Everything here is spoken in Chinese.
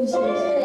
嗯